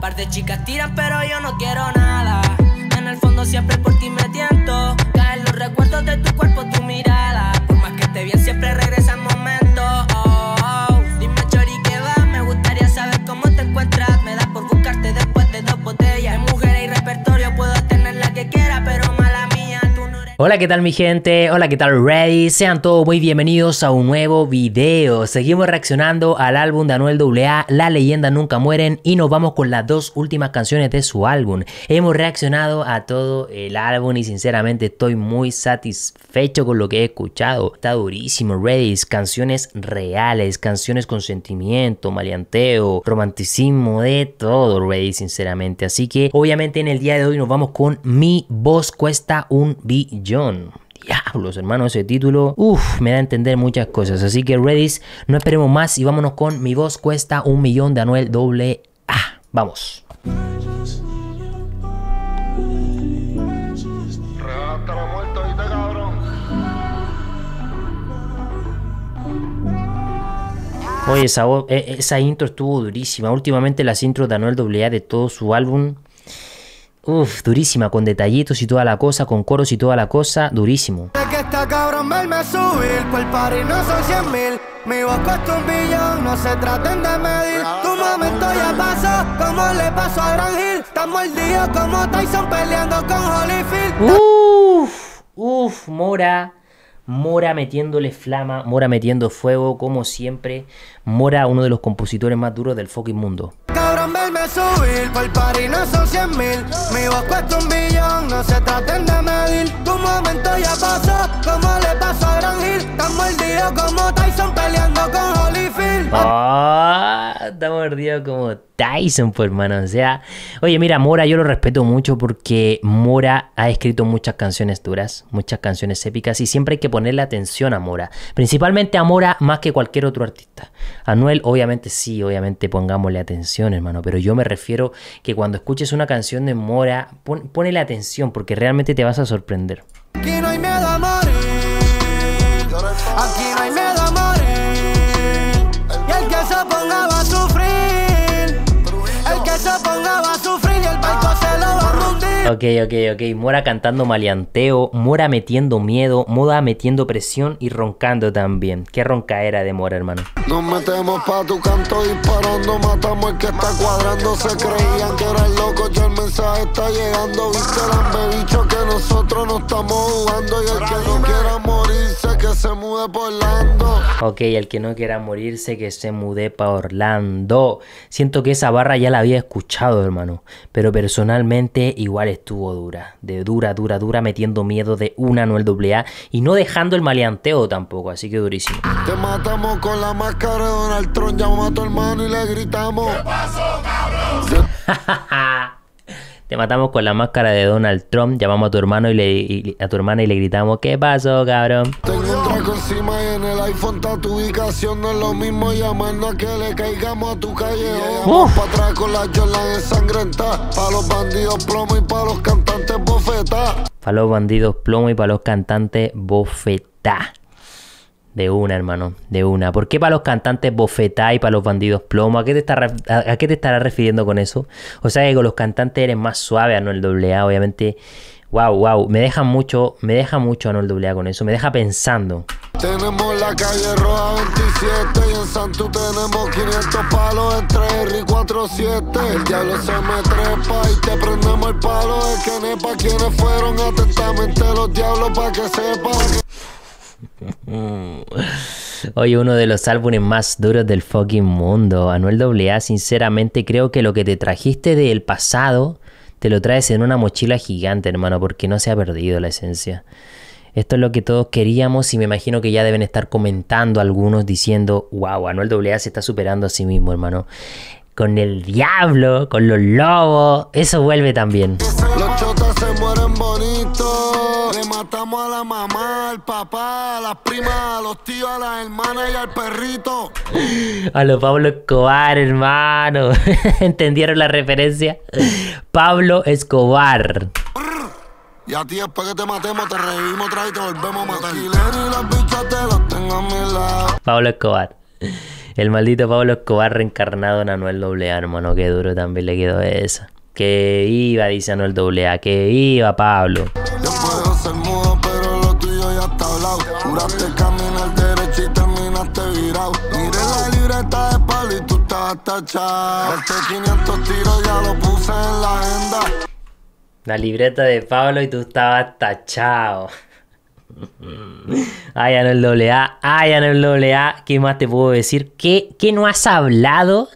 Par de chicas tiran, pero yo no quiero nada. En el fondo siempre por ti me tiento. Caen los recuerdos de tu cuerpo, tu mirada. Por más que esté bien, siempre Hola, ¿qué tal mi gente? Hola, ¿qué tal Ready? Sean todos muy bienvenidos a un nuevo video. Seguimos reaccionando al álbum de Anuel AA, La leyenda nunca mueren, y nos vamos con las dos últimas canciones de su álbum. Hemos reaccionado a todo el álbum y sinceramente estoy muy satisfecho con lo que he escuchado. Está durísimo, Ready. Canciones reales, canciones con sentimiento, maleanteo, romanticismo, de todo, Ready, sinceramente. Así que obviamente en el día de hoy nos vamos con Mi voz cuesta un billón. Diablos, hermano, ese título, uff, me da a entender muchas cosas. Así que, Redis, no esperemos más y vámonos con Mi voz cuesta un millón de Anuel doble A. Vamos. Oye, esa, eh, esa intro estuvo durísima. Últimamente las intros de Anuel AA de todo su álbum. Uff, durísima, con detallitos y toda la cosa, con coros y toda la cosa, durísimo. Mi voz cuesta un billón, no se traten de medir. Tu momento ya pasó, como le pasó a Gran Hill. Estamos el día como Tyson peleando con Holyfield. Uff, uff, Mora. Mora metiéndole flama, Mora metiendo fuego, como siempre. Mora, uno de los compositores más duros del fucking mundo. Verme subir, por party no son cien mil. Mi voz cuesta un billón, no se traten de medir. Tu momento ya pasó, como le pasó a Gran Hill. El día como Tyson peleando con Holyfield. Ah, está mordido como Tyson, pues, hermano. O sea, oye, mira, Mora yo lo respeto mucho porque Mora ha escrito muchas canciones duras, muchas canciones épicas y siempre hay que ponerle atención a Mora. Principalmente a Mora más que cualquier otro artista. A Noel, obviamente sí, obviamente pongámosle atención, hermano. Pero yo me refiero que cuando escuches una canción de Mora, pon- ponele atención porque realmente te vas a sorprender. Aquí no hay miedo a Ok, ok, ok. Mora cantando maleanteo, Mora metiendo miedo, Mora metiendo presión y roncando también. Qué roncaera de Mora, hermano. Nos metemos pa' tu canto disparando, matamos al que está cuadrando. Se creían que eran locos, ya el mensaje está llegando. Viste el bicho que nosotros no estamos jugando. Y el que no quiera morirse, que se mude por Lando. Ok, el que no quiera morirse, que se mude pa' Orlando. Siento que esa barra ya la había escuchado, hermano. Pero personalmente igual estuvo dura. De dura, dura, dura, metiendo miedo de una Anuel AA y no dejando el maleanteo tampoco. Así que durísimo. Te matamos con la máscara de Donald Trump. Llamamos a tu hermano y le gritamos. Te matamos con la máscara de Donald Trump, llamamos a tu hermano y le, y- a tu hermana y le gritamos, ¿qué pasó, cabrón? Tengo encima y en el iPhone está tu ubicación. No es lo mismo llamarnos a que le caigamos a tu calle. Vamos pa' atrás con la Jordan ensangrentada. Pa' los bandidos plomo y pa' los cantantes bofetá. Para los bandidos plomo y para los cantantes bofetá. De una, hermano, de una. ¿Por qué para los cantantes bofetá y para los bandidos plomo? ¿A qué, te está, a, a qué te estarás refiriendo con eso? O sea que con los cantantes eres más suave, Anuel AA, obviamente. Wow, wow, me deja mucho, me deja mucho Anuel AA con eso, me deja pensando. Tenemos la calle roja 27 y en Santu tenemos 500 palos entre R y 47. El diablo se me trepa y te prendemos el palo. Es que nepa quienes fueron atentamente los diablos pa' que sepan. Oye, uno de los álbumes más duros del fucking mundo. Anuel AA, sinceramente creo que lo que te trajiste del pasado te lo traes en una mochila gigante, hermano, porque no se ha perdido la esencia. Esto es lo que todos queríamos y me imagino que ya deben estar comentando algunos diciendo, wow, Anuel AA se está superando a sí mismo, hermano. Con el diablo, con los lobos, eso vuelve también. Los chotas se matamos a la mamá, al papá, a las primas, a los tíos, a las hermanas y al perrito. A lo Pablo Escobar, hermano. ¿Entendieron la referencia? Pablo Escobar. Y a ti después que te matemos, te revivimos otra vez y te volvemos a matar. Alquiler y las bichas te las tengo a mi lado. Pablo Escobar. El maldito Pablo Escobar reencarnado en Anuel AA, hermano. Qué duro también le quedó esa. Que iba, dice Anuel AA. Que iba, Pablo. Puedo ser mudo, pero lo tuyo ya está hablado. Juraste caminar derecho y terminaste virado. Miré la libreta de palo y tú estabas tachado. Este 500 tiros ya lo puse en la agenda. La libreta de Pablo y tú estabas tachado. Ay, Anuel AA. Ay, Anuel AA. ¿Qué más te puedo decir? ¿Qué, qué no has hablado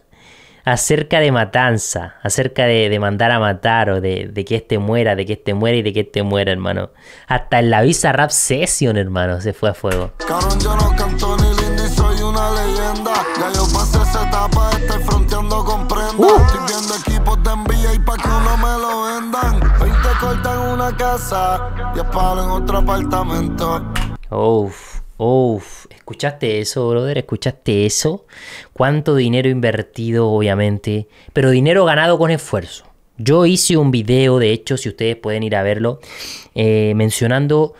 acerca de matanza? Acerca de, de mandar a matar o de, de, que este muera, de que este muera y de que este muera, hermano. Hasta en la Visa Rap Session, hermano, se fue a fuego. Cabrón, yo no canto ni lindo y soy una leyenda. Ya yo pasé esa etapa de estar fronteando con prenda. Uh. Estoy viendo equipos de NBA y pa' que uno me lo vendan. 20 cortan una casa, 10 palos en otro apartamento. Uf, uf. ¿Escuchaste eso, brother? ¿Escuchaste eso? ¿Cuánto dinero invertido, obviamente? Pero dinero ganado con esfuerzo. Yo hice un video, de hecho, si ustedes pueden ir a verlo, eh, mencionando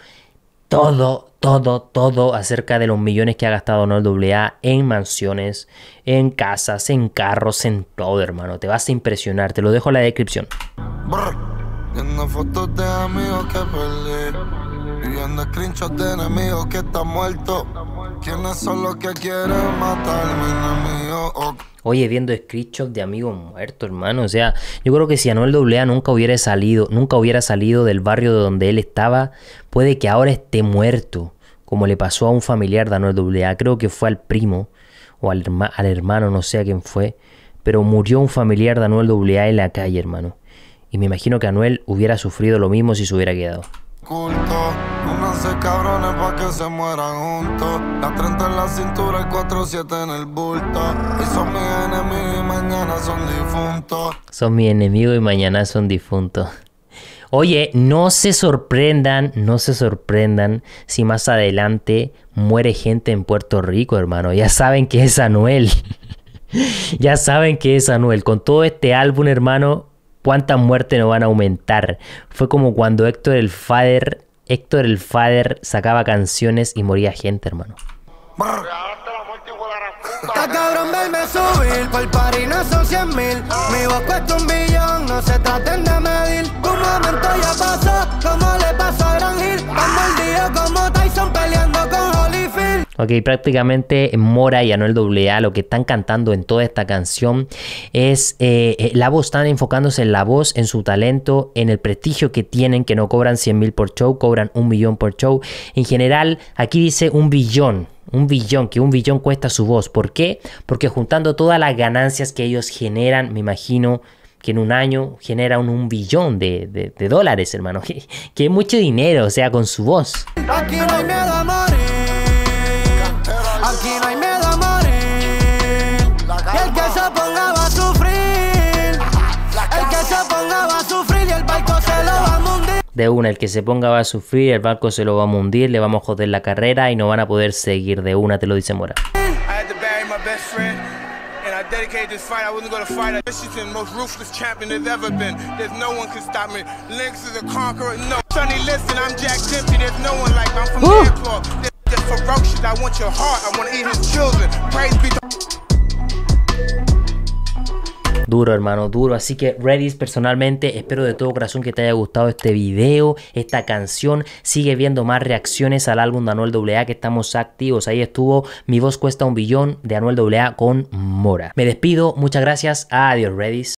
todo, todo, todo acerca de los millones que ha gastado Anuel AA en mansiones, en casas, en carros, en todo, hermano. Te vas a impresionar, te lo dejo en la descripción. Brr. Fotos de amigos que perdí. De enemigos que están muertos. ¿Quiénes son los que quieren matarme, enemigos? Oh, Oye, viendo screenshots de amigos muertos, hermano. O sea, yo creo que si Anuel AA nunca hubiera salido, nunca hubiera salido del barrio de donde él estaba, puede que ahora esté muerto. Como le pasó a un familiar de Anuel AA. Creo que fue al primo o al, herma- al hermano, no sé a quién fue. Pero murió un familiar de Anuel AA en la calle, hermano. Y me imagino que Anuel hubiera sufrido lo mismo si se hubiera quedado. culto. Se juntos. La 30 en la cintura, el 4-7 en el. Y son mis enemigos y mañana son difuntos. Son mis enemigos y mañana son difuntos. Oye, no se sorprendan, no se sorprendan si más adelante muere gente en Puerto Rico, hermano. Ya saben que es Anuel. ya saben que es Anuel. Con todo este álbum, hermano, cuántas muertes no van a aumentar. Fue como cuando Héctor el Fader, Héctor el Fader sacaba canciones y moría gente, hermano. Brr. Está cabrón verme subir, por party no son 100 mil. Mi voz cuesta un billón, no se traten de medir. Tu momento ya pasó, Ok, prácticamente Mora y Anuel AA lo que están cantando en toda esta canción es eh, eh, la voz, están enfocándose en la voz, en su talento, en el prestigio que tienen, que no cobran 100 mil por show, cobran un millón por show. En general, aquí dice un billón. Un billón, que un billón cuesta su voz. ¿Por qué? Porque juntando todas las ganancias que ellos generan, me imagino que en un año generan un billón de, dólares, hermano. Que, es mucho dinero, o sea, con su voz. Aquí no hay miedo a morir. Aquí no hay miedo a morir. Y el que se ponga va a sufrir. El que se ponga va a sufrir y el barco se lo va a mundir. De una, el que se ponga va a sufrir, el barco se lo va a hundir, le vamos a joder la carrera y no van a poder seguir. De una, te lo dice Mora. I had to bury my best friend, and I dedicated this fight. I wasn't gonna fight. This is the most ruthless champion there's ever been. There's no one can stop me. Lynx is a conqueror. No, Sonny, listen, I'm Jack Dempsey. There's no one like me. I'm from. I want your heart. I want to eat his children. Praise be Duro, hermano, duro. Así que, Redis, personalmente, espero de todo corazón que te haya gustado este video, esta canción. Sigue viendo más reacciones al álbum de Anuel AA que estamos activos. Ahí estuvo Mi voz cuesta un billón de Anuel AA con Mora. Me despido, muchas gracias. Adiós, Redis.